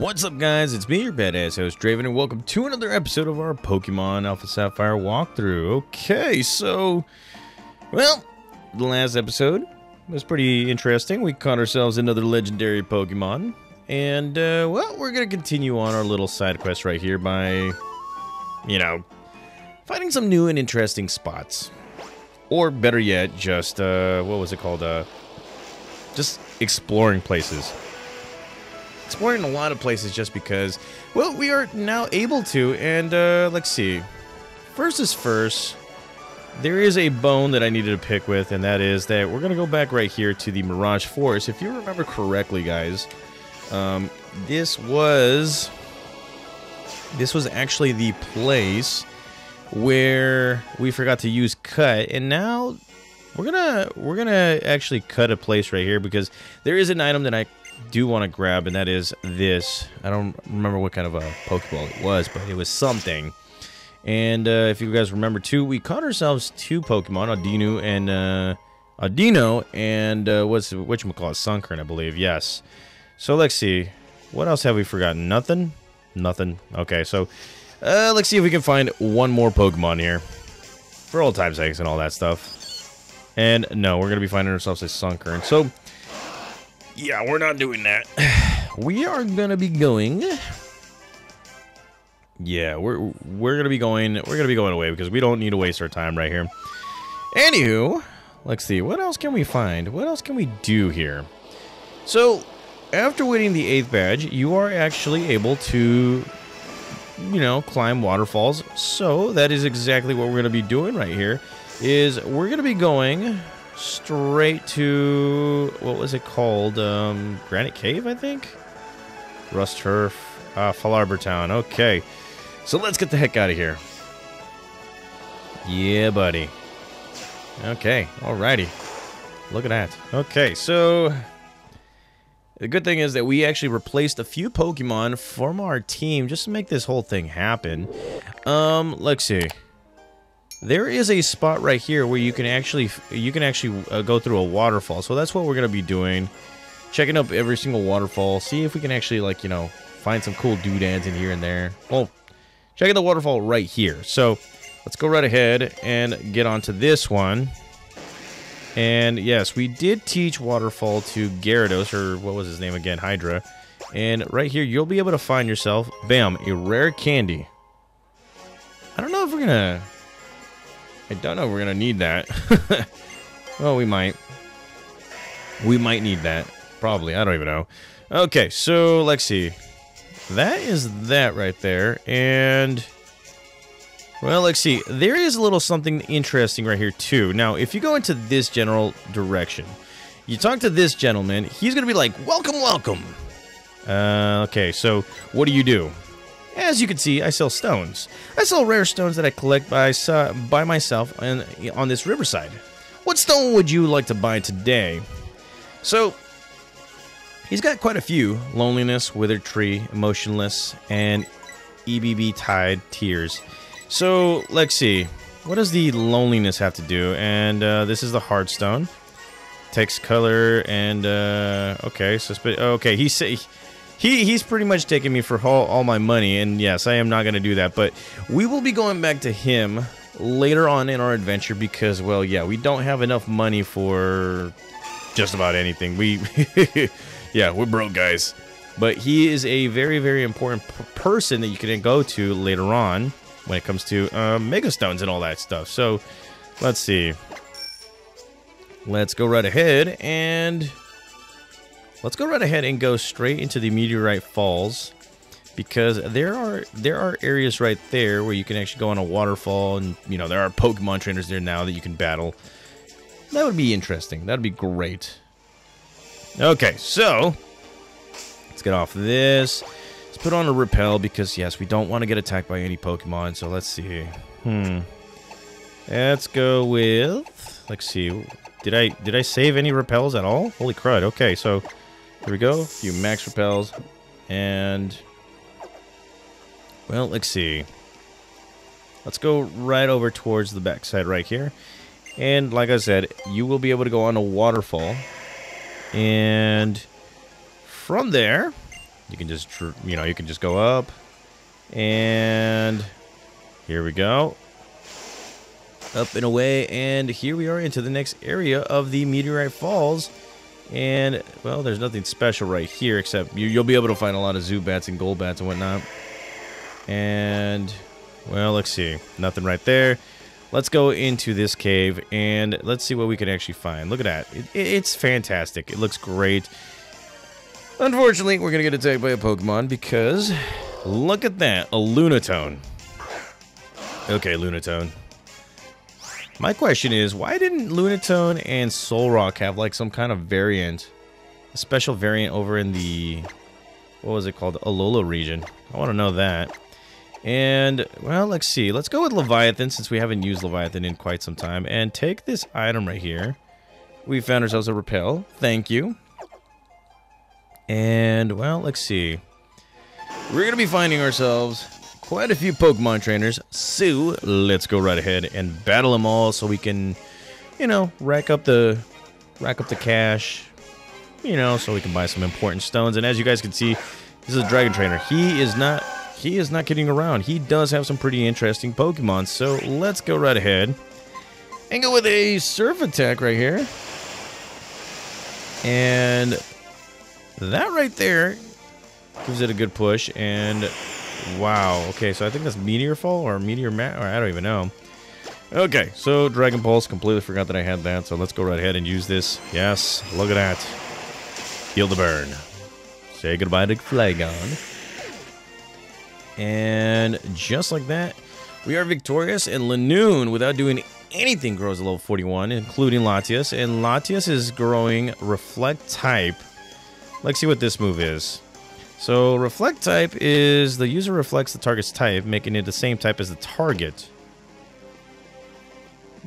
What's up, guys? It's me, your badass host, Draven, and welcome to another episode of our Pokemon Alpha Sapphire walkthrough. Okay, so, well, the last episode was pretty interesting. We caught ourselves another legendary Pokemon, and, uh, well, we're gonna continue on our little side quest right here by, you know, finding some new and interesting spots. Or better yet, just, uh, what was it called? Uh, just exploring places exploring a lot of places just because, well, we are now able to. And uh, let's see. First is first. There is a bone that I needed to pick with, and that is that we're going to go back right here to the Mirage Forest. If you remember correctly, guys, um, this was... This was actually the place where we forgot to use cut, and now we're gonna we're gonna actually cut a place right here because there is an item that I do want to grab, and that is this. I don't remember what kind of a Pokeball it was, but it was something. And uh, if you guys remember, too, we caught ourselves two Pokemon, Audino and uh, Audino, and uh, what's what we call it, Sunkern, I believe. Yes. So let's see. What else have we forgotten? Nothing. Nothing. Okay, so uh, let's see if we can find one more Pokemon here, for old time's sakes and all that stuff. And no, we're gonna be finding ourselves a Sunkern. So yeah, we're not doing that. We are gonna be going. Yeah, we're we're gonna be going. We're gonna be going away because we don't need to waste our time right here. Anywho, let's see. What else can we find? What else can we do here? So, after winning the eighth badge, you are actually able to, you know, climb waterfalls. So that is exactly what we're gonna be doing right here. Is we're gonna be going straight to what was it called? Um, Granite Cave, I think. Rusturf, uh, Fallarbor Town. Okay, so let's get the heck out of here. Yeah, buddy. Okay, alrighty. Look at that. Okay, so the good thing is that we actually replaced a few Pokemon from our team just to make this whole thing happen. Um, let's see. There is a spot right here where you can actually you can actually uh, go through a waterfall. So that's what we're gonna be doing, checking up every single waterfall, see if we can actually like you know find some cool doodads in here and there. Well, checking the waterfall right here. So let's go right ahead and get onto this one. And yes, we did teach waterfall to Gyarados, or what was his name again, Hydra. And right here, you'll be able to find yourself, bam, a rare candy. I don't know if we're gonna I don't know we're going to need that. well, we might. We might need that. Probably. I don't even know. Okay, so let's see. That is that right there. And... Well, let's see. There is a little something interesting right here, too. Now, if you go into this general direction, you talk to this gentleman, he's going to be like, Welcome, welcome. Uh, okay, so what do you do? As you can see, I sell stones. I sell rare stones that I collect by, by myself and on this riverside. What stone would you like to buy today? So, he's got quite a few. Loneliness, Withered Tree, Emotionless, and EBB Tide Tears. So, let's see. What does the loneliness have to do? And uh, this is the hard stone. Takes color and, uh, okay, so, okay, he say he he's pretty much taking me for all, all my money, and yes, I am not going to do that. But we will be going back to him later on in our adventure because, well, yeah, we don't have enough money for just about anything. We, yeah, we're broke, guys. But he is a very, very important person that you can go to later on when it comes to uh, Mega Stones and all that stuff. So, let's see. Let's go right ahead and Let's go right ahead and go straight into the Meteorite Falls because there are there are areas right there where you can actually go on a waterfall and you know there are Pokemon trainers there now that you can battle. That would be interesting. That would be great. Okay, so let's get off this. Let's put on a repel because yes, we don't want to get attacked by any Pokemon. So let's see. Hmm. Let's go with. Let's see. Did I did I save any repels at all? Holy crud! Okay, so here we go. A few max repels. And... Well, let's see. Let's go right over towards the backside right here. And like I said, you will be able to go on a waterfall. And from there, You can just, you know, you can just go up. And here we go. Up and away. And here we are into the next area of the Meteorite Falls. And, well, there's nothing special right here except you, will be able to find a lot of Zubats and Golbats and whatnot. And, well, let's see. Nothing right there. Let's go into this cave and let's see what we can actually find. Look at that. It, it's fantastic. It looks great. Unfortunately, we're going to get attacked by a Pokemon because look at that. A Lunatone. Okay, Lunatone. My question is, why didn't Lunatone and Solrock have like some kind of variant? A special variant over in the, what was it called? Alola region. I want to know that. And, well, let's see. Let's go with Leviathan since we haven't used Leviathan in quite some time. And take this item right here. We found ourselves a Repel. Thank you. And, well, let's see. We're going to be finding ourselves quite a few Pokemon trainers. So, let's go right ahead and battle them all so we can, you know, rack up the rack up the cash. You know, so we can buy some important stones. And as you guys can see, this is a Dragon Trainer. He is not he is not kidding around. He does have some pretty interesting Pokemon. So let's go right ahead and go with a Surf Attack right here. And that right there gives it a good push. And wow. Okay, so I think that's Meteor Fall or Meteor Mat, or I don't even know. Okay, so Dragon Pulse. Completely forgot that I had that. So let's go right ahead and use this. Yes, look at that. Heal the burn. Say goodbye to Flygon. And just like that, we are victorious. And Lanoon, without doing anything, grows to level 41, including Latias. And Latias is growing Reflect type. Let's see what this move is. So Reflect type is the user reflects the target's type, making it the same type as the target.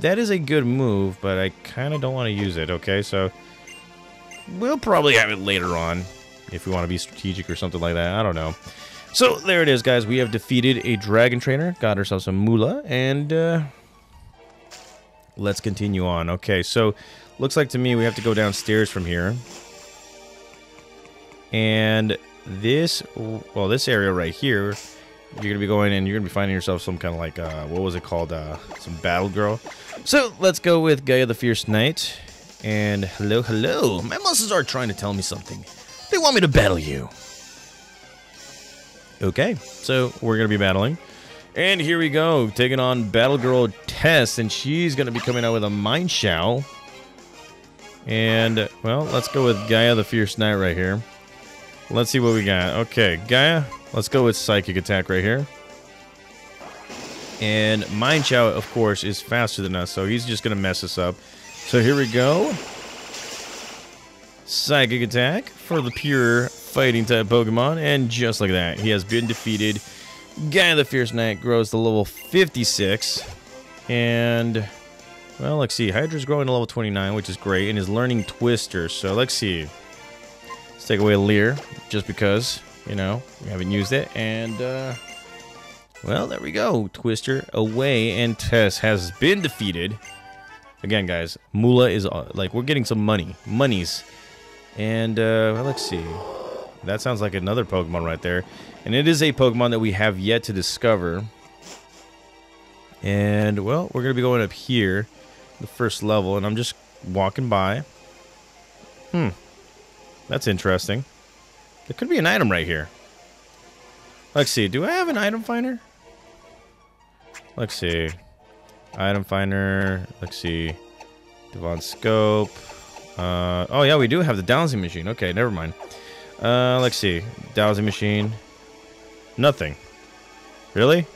That is a good move, but I kind of don't want to use it, okay? So we'll probably have it later on if we want to be strategic or something like that. I don't know. So there it is, guys. We have defeated a dragon trainer, got ourselves a Mula, and uh, let's continue on. Okay, so looks like to me we have to go downstairs from here. And this, well, this area right here, you're going to be going and you're going to be finding yourself some kind of like, uh, what was it called? Uh, some battle girl. So let's go with Gaia the Fierce Knight. And hello, hello. My muscles are trying to tell me something. They want me to battle you. Okay, so we're going to be battling. And here we go, taking on Battle Girl Tess, and she's going to be coming out with a Mienshao. And, well, let's go with Gaia the Fierce Knight right here. Let's see what we got. Okay, Gaia, let's go with Psychic Attack right here. And Mienshao, of course, is faster than us, so he's just going to mess us up. So here we go. Psychic Attack for the pure fighting type Pokemon, and just like that, he has been defeated. Gaia the Fierce Knight grows to level 56, and, well, let's see, Hydra's growing to level 29, which is great, and is learning Twister, so let's see. Let's take away a Leer, just because, you know, we haven't used it, and, uh, well, there we go. Twister away, and Tess has been defeated. Again, guys, Mula is, uh, like, we're getting some money. Monies. And, uh, well, let's see. That sounds like another Pokemon right there. And it is a Pokemon that we have yet to discover. And, well, we're going to be going up here, the first level, and I'm just walking by. Hmm. That's interesting. There could be an item right here. Let's see. Do I have an item finder? Let's see. Item finder. Let's see. Devon Scope. Uh, oh, yeah, we do have the dowsing machine. Okay, never mind. Uh, let's see. Dowsing machine. Nothing. Really?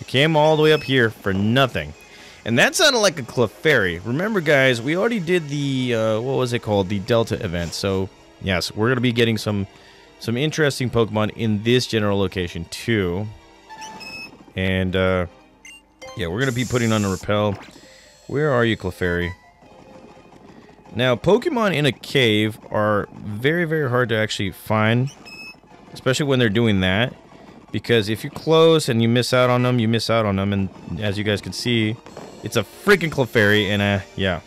You came all the way up here for nothing. And that sounded like a Clefairy. Remember, guys, we already did the, uh, what was it called? The Delta event. So, yes, we're going to be getting some some interesting Pokemon in this general location, too. And, uh, yeah, we're going to be putting on a Repel. Where are you, Clefairy? Now, Pokemon in a cave are very, very hard to actually find, especially when they're doing that. Because if you're close and you miss out on them, you miss out on them. And as you guys can see, it's a freaking Clefairy, and uh, yeah.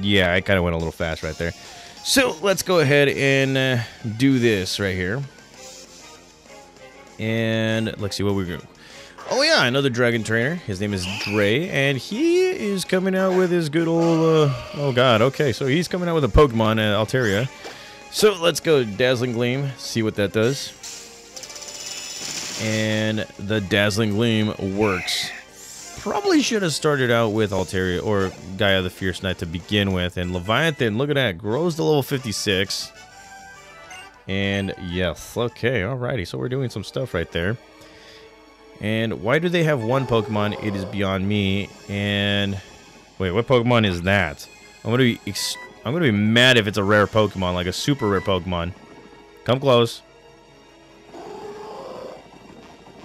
Yeah, I kind of went a little fast right there. So let's go ahead and uh, do this right here. And let's see what we're going Oh yeah, another dragon trainer. His name is Dre, and he is coming out with his good old, uh, oh god, okay, so he's coming out with a Pokemon, uh, Altaria. So let's go Dazzling Gleam, see what that does. And the Dazzling Gleam works. Probably should have started out with Altaria or Gaia the Fierce Knight to begin with. And Leviathan, look at that, grows to level 56. And yes, okay, alrighty, so we're doing some stuff right there. And why do they have one Pokemon? It is beyond me. And wait, what Pokemon is that? I'm gonna be I'm gonna be mad if it's a rare Pokemon, like a super rare Pokemon. Come close.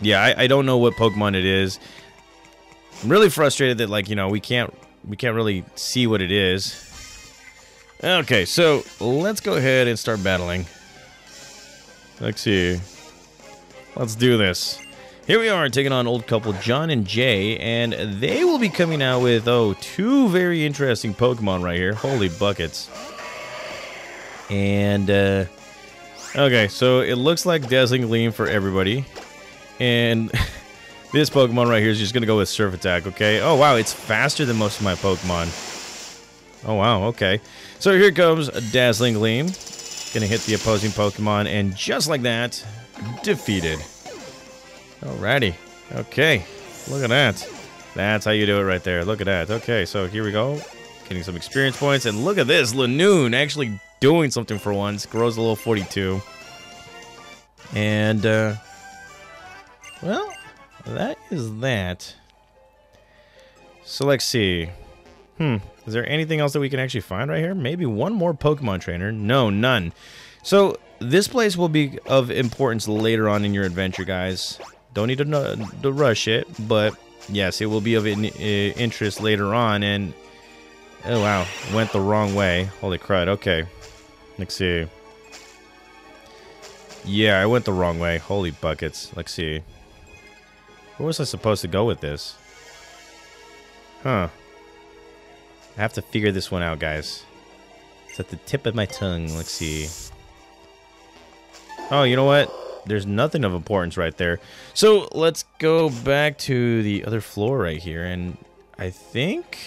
Yeah, I, I don't know what Pokemon it is. I'm really frustrated that like you know we can't we can't really see what it is. Okay, so let's go ahead and start battling. Let's see. Let's do this. Here we are taking on old couple John and Jay, and they will be coming out with, oh, two very interesting Pokemon right here. Holy buckets. And, uh, okay, so it looks like Dazzling Gleam for everybody. And this Pokemon right here is just going to go with Surf Attack, okay? Oh, wow, it's faster than most of my Pokemon. Oh, wow, okay. So here comes a Dazzling Gleam. Gonna hit the opposing Pokemon, and just like that, defeated. Alrighty. Okay. Look at that. That's how you do it right there. Look at that. Okay, so here we go. Getting some experience points. And look at this. Lanoon actually doing something for once. Grows a little 42. And, uh... Well, that is that. So let's see. Hmm. Is there anything else that we can actually find right here? Maybe one more Pokemon trainer. No, none. So this place will be of importance later on in your adventure, guys. Don't need to, to rush it, but yes, it will be of in, interest later on. And oh wow, went the wrong way. Holy crud! Okay, let's see. Yeah, I went the wrong way. Holy buckets. Let's see. Where was I supposed to go with this? Huh. I have to figure this one out, guys. It's at the tip of my tongue. Let's see. Oh, you know what? there's nothing of importance right there. So let's go back to the other floor right here. And I think...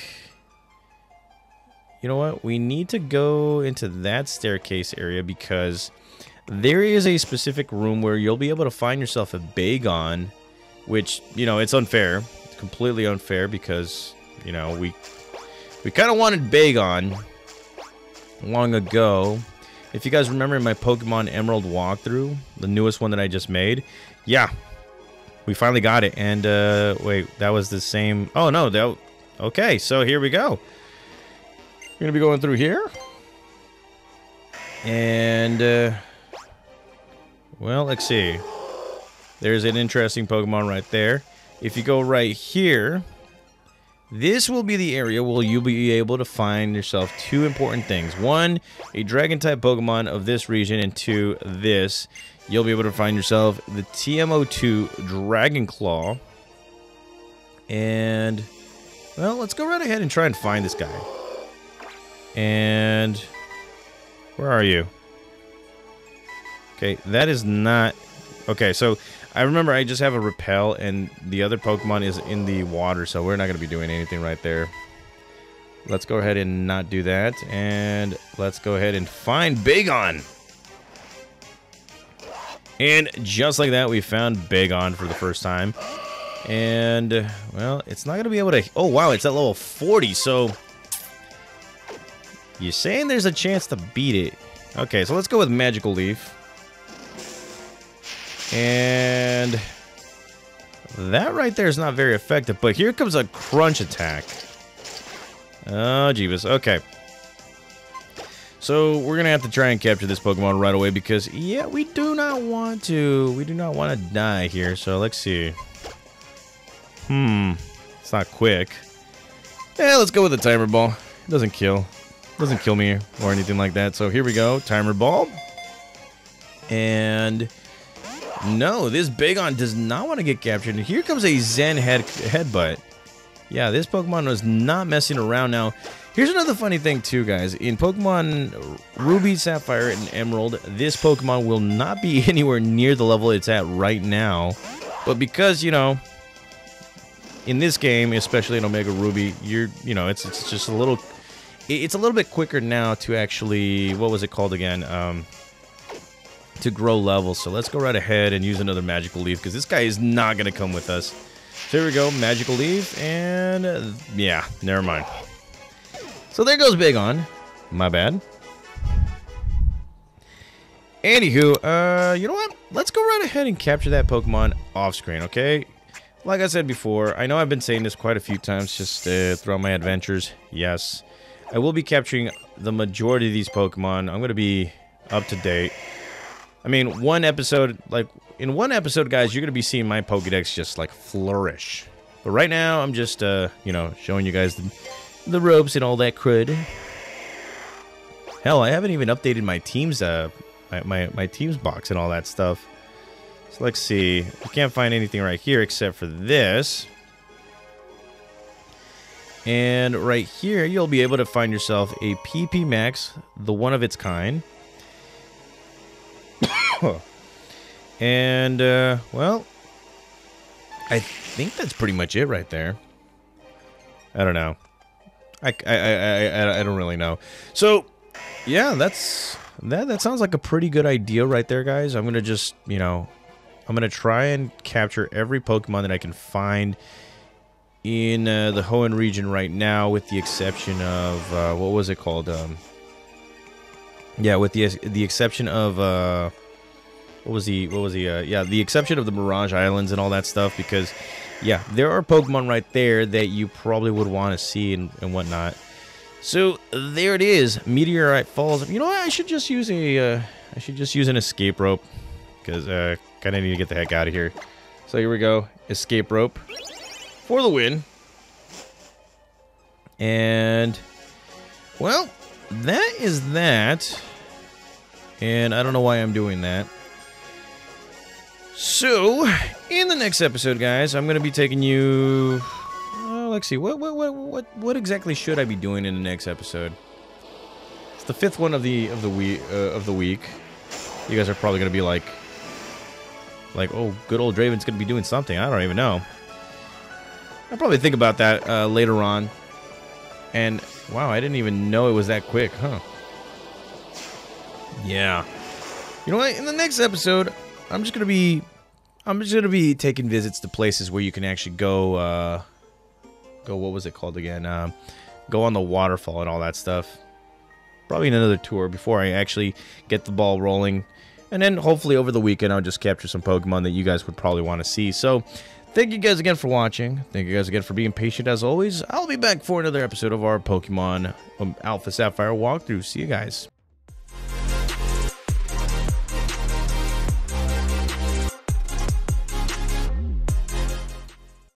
You know what? We need to go into that staircase area because there is a specific room where you'll be able to find yourself a Bagon, which, you know, it's unfair. It's completely unfair because, you know, we we kind of wanted Bagon long ago, if you guys remember my Pokemon Emerald walkthrough, the newest one that I just made, yeah, we finally got it. And, uh, wait, that was the same... Oh, no, that... Okay, so here we go. We're to be going through here. And, uh... Well, let's see. There's an interesting Pokemon right there. If you go right here, this will be the area where you'll be able to find yourself two important things. One, a dragon-type Pokemon of this region, and two, this. You'll be able to find yourself the TM02 Dragon Claw. And, well, let's go right ahead and try and find this guy. And, where are you? Okay, that is not... Okay, so I remember I just have a repel and the other Pokemon is in the water, so we're not going to be doing anything right there. Let's go ahead and not do that. And let's go ahead and find Bagon. And just like that, we found Bagon for the first time. And, well, it's not going to be able to... Oh, wow, it's at level 40, so... You're saying there's a chance to beat it. Okay, so let's go with Magical Leaf. And that right there is not very effective, but here comes a crunch attack. Oh, Jeebus. Okay. So we're going to have to try and capture this Pokemon right away because, yeah, we do not want to. We do not want to die here. So let's see. Hmm. It's not quick. Yeah, let's go with the Timer Ball. It doesn't kill. It doesn't kill me or anything like that. So here we go. Timer Ball. And no, this Bagon does not want to get captured. And here comes a Zen head headbutt. yeah, this Pokemon was not messing around. Now, here's another funny thing too, guys. In Pokemon Ruby, Sapphire, and Emerald, this Pokemon will not be anywhere near the level it's at right now. But because, you know, in this game, especially in Omega Ruby, you're, you know, it's, it's just a little, it's a little bit quicker now to actually, what was it called again? Um, to grow levels. So let's go right ahead and use another Magical Leaf because this guy is not going to come with us. So here we go, Magical Leaf, and uh, yeah, never mind. So there goes Bagon. My bad. Anywho, uh, you know what? Let's go right ahead and capture that Pokemon off screen, okay? Like I said before, I know I've been saying this quite a few times just uh, throughout my adventures. Yes, I will be capturing the majority of these Pokemon. I'm going to be up to date. I mean, one episode, like, in one episode, guys, you're going to be seeing my Pokedex just, like, flourish. But right now, I'm just, uh, you know, showing you guys the, the ropes and all that crud. Hell, I haven't even updated my team's, uh, my, my, my team's box and all that stuff. So let's see. You can't find anything right here except for this. And right here, you'll be able to find yourself a PP Max, the one of its kind. and, uh, well, I think that's pretty much it right there. I don't know. I, I, I, I, I don't really know. So, yeah, that's that. That sounds like a pretty good idea right there, guys. I'm gonna just, you know, I'm gonna try and capture every Pokemon that I can find in uh, the Hoenn region right now, with the exception of uh, what was it called? Um, yeah, with the the exception of uh, what was he? what was the uh, yeah the exception of the Mirage Islands and all that stuff because yeah there are Pokemon right there that you probably would want to see and, and whatnot. So there it is, Meteorite Falls. You know what? I should just use a uh, I should just use an escape rope because uh, kind of need to get the heck out of here. So here we go, escape rope for the win. And well, that is that. And I don't know why I'm doing that. So, in the next episode, guys, I'm going to be taking you... Uh, let's see, what, what, what, what, what exactly should I be doing in the next episode? It's the fifth one of the of the week. Uh, of the week. You guys are probably going to be like, like, oh, good old Draven's going to be doing something. I don't even know. I'll probably think about that uh, later on. And wow, I didn't even know it was that quick, huh? Yeah. You know what? In the next episode, I'm just gonna be I'm just gonna be taking visits to places where you can actually go uh go what was it called again? Um go on the waterfall and all that stuff. Probably another tour before I actually get the ball rolling. And then hopefully over the weekend I'll just capture some Pokemon that you guys would probably want to see. So thank you guys again for watching. Thank you guys again for being patient as always. I'll be back for another episode of our Pokemon um, Alpha Sapphire walkthrough. See you guys.